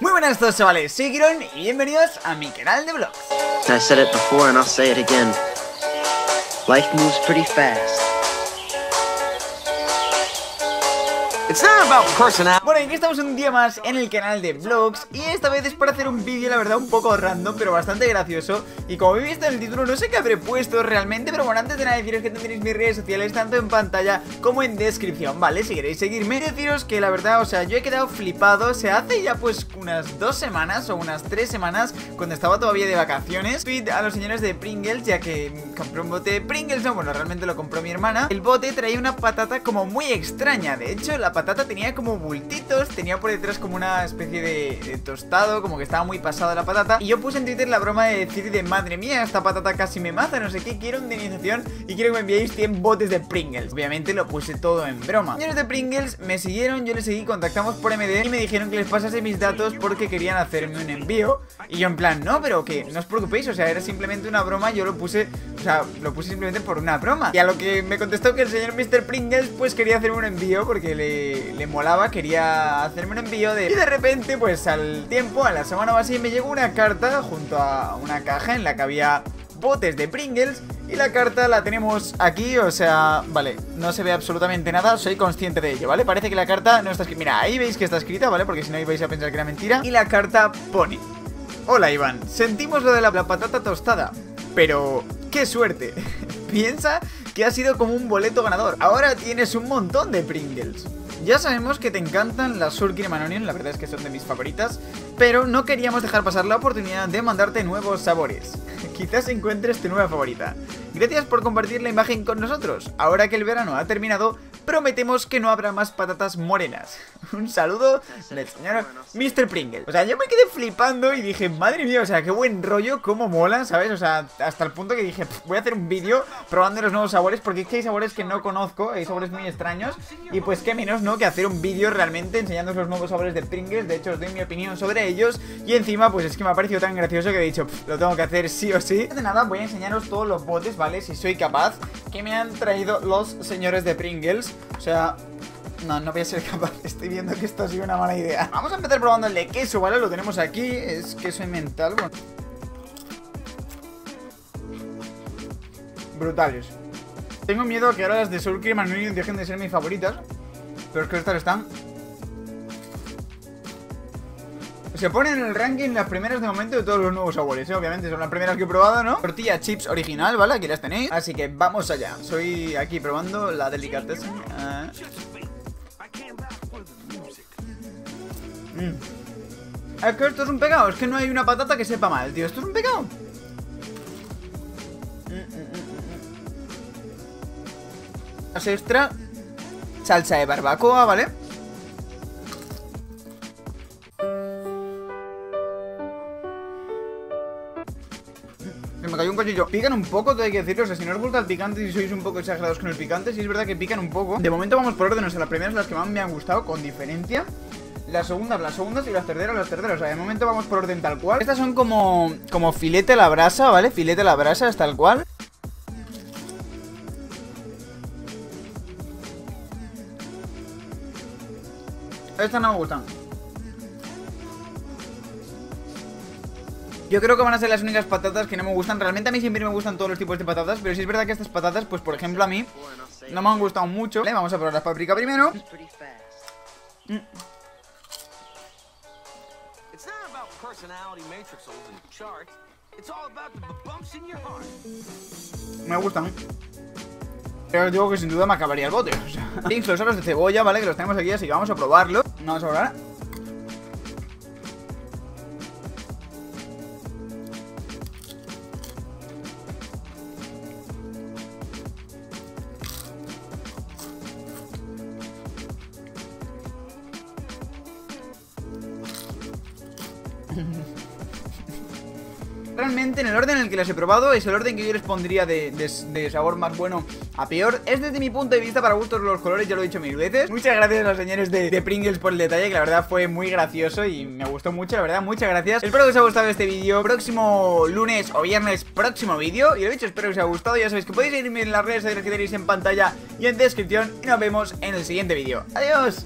Muy buenas a todos chavales, soy Kiron y bienvenidos a mi canal de vlogs I said it before and I'll say it again. Life moves pretty fast. It's not about personality. Bueno, aquí estamos un día más en el canal de vlogs Y esta vez es para hacer un vídeo, la verdad, un poco random, pero bastante gracioso Y como habéis visto en el título, no sé qué habré puesto realmente Pero bueno, antes de nada deciros que tendréis mis redes sociales tanto en pantalla como en descripción, ¿vale? Si queréis seguirme, deciros que la verdad, o sea, yo he quedado flipado Se hace ya pues unas dos semanas o unas tres semanas Cuando estaba todavía de vacaciones Tweet a los señores de Pringles, ya que compré un bote de Pringles No, bueno, realmente lo compró mi hermana El bote traía una patata como muy extraña De hecho, la patata tenía como bultitos, tenía por detrás como una especie de, tostado, como que estaba muy pasada la patata. Y yo puse en Twitter la broma de decir de madre mía, esta patata casi me mata, no sé qué, quiero indemnización y quiero que me enviéis 100 botes de Pringles. Obviamente lo puse todo en broma. Señores de Pringles me siguieron, yo les seguí, contactamos por MD y me dijeron que les pasase mis datos porque querían hacerme un envío. Y yo en plan, no, pero que no os preocupéis, o sea, era simplemente una broma, yo lo puse, o sea, lo puse simplemente por una broma. Y a lo que me contestó que el señor Mr. Pringles pues quería hacerme un envío porque le, le molaba, quería hacerme un envío de... Y de repente, pues al tiempo, a la semana o así, me llegó una carta junto a una caja en la que había botes de Pringles y la carta la tenemos aquí, o sea, vale, no se ve absolutamente nada, soy consciente de ello, ¿vale? Parece que la carta no está escrita, mira, ahí veis que está escrita, ¿vale? Porque si no vais a pensar que era mentira y la carta pone Hola Iván, sentimos lo de la, la patata tostada, pero qué suerte, piensa que ha sido como un boleto ganador, ahora tienes un montón de Pringles ya sabemos que te encantan las Surkin Onion, la verdad es que son de mis favoritas, pero no queríamos dejar pasar la oportunidad de mandarte nuevos sabores. Quizás encuentres tu nueva favorita. Gracias por compartir la imagen con nosotros. Ahora que el verano ha terminado, prometemos que no habrá más patatas morenas. Un saludo del señor Mr. Pringle. O sea, yo me quedé flipando y dije, madre mía, o sea, qué buen rollo, cómo mola, ¿sabes? O sea, hasta el punto que dije, voy a hacer un vídeo probando los nuevos sabores, porque es que hay sabores que no conozco, hay sabores muy extraños, y pues qué menos, ¿no? Que hacer un vídeo realmente enseñándoos los nuevos sabores de Pringles. De hecho, os doy mi opinión sobre ellos, y encima, pues es que me ha parecido tan gracioso que he dicho, lo tengo que hacer sí o sí. De nada, voy a enseñaros todos los botes, ¿vale? Si soy capaz, que me han traído los señores de Pringles. O sea, no, no voy a ser capaz. Estoy viendo que esto ha sido una mala idea. Vamos a empezar probando el de queso, ¿vale? Lo tenemos aquí. Es queso mental. Brutales. Tengo miedo a que ahora las de Soul Cream dejen de ser mis favoritas. Pero es que estas están... Se ponen en el ranking las primeras de momento de todos los nuevos sabores, ¿eh? Obviamente son las primeras que he probado, ¿no? Tortilla chips original, ¿vale? Aquí las tenéis Así que vamos allá Soy aquí probando la delicatessen ah. mm. Es que esto es un pegado Es que no hay una patata que sepa mal, tío Esto es un pegado Las extra Salsa de barbacoa, ¿vale? Me cayó un cuchillo. Pican un poco, todo hay que decirlo. O sea, si no os gusta el picante y sois un poco exagerados con el picante, sí es verdad que pican un poco. De momento vamos por orden. O sea, las primeras las que más me han gustado, con diferencia. Las segundas, las segundas y las terceras, las terceras. O sea, de momento vamos por orden tal cual. Estas son como, como filete a la brasa, ¿vale? Filete a la brasa, es tal cual. Estas no me gustan. Yo creo que van a ser las únicas patatas que no me gustan. Realmente a mí siempre me gustan todos los tipos de patatas, pero sí es verdad que estas patatas, pues por ejemplo a mí, no me han gustado mucho. Vale, vamos a probar las paprika primero. Mm. Me gustan. Pero os digo que sin duda me acabaría el bote. O sea, los aros de cebolla, ¿vale? Que los tenemos aquí, así que vamos a probarlo. No vamos a probar. Realmente en el orden en el que las he probado es el orden que yo les pondría de, sabor más bueno a peor. Es desde mi punto de vista para gustos los colores, ya lo he dicho mil veces. Muchas gracias a los señores de, Pringles por el detalle que la verdad fue muy gracioso y me gustó mucho, la verdad, muchas gracias. Espero que os haya gustado este vídeo, próximo lunes o viernes, próximo vídeo. Y lo dicho, espero que os haya gustado, ya sabéis que podéis seguirme en las redes sociales que tenéis en pantalla y en descripción. Y nos vemos en el siguiente vídeo, adiós